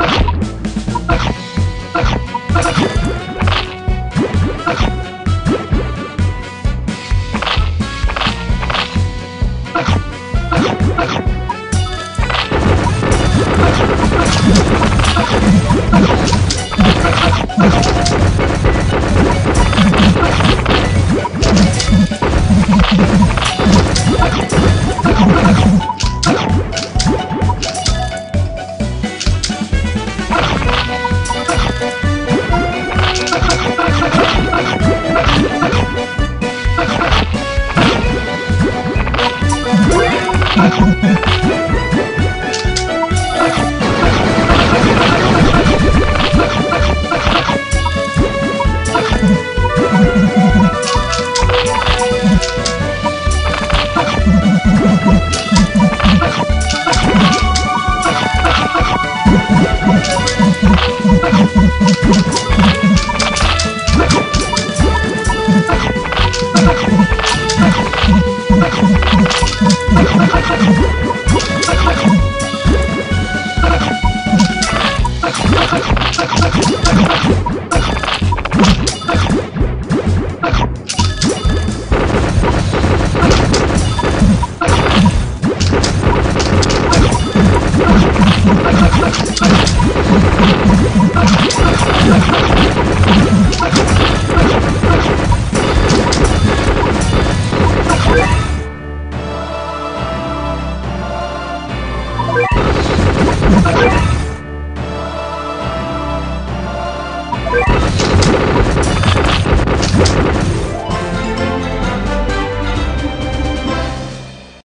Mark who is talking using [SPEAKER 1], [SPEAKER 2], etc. [SPEAKER 1] Ah! Let's
[SPEAKER 2] go. Let's go. you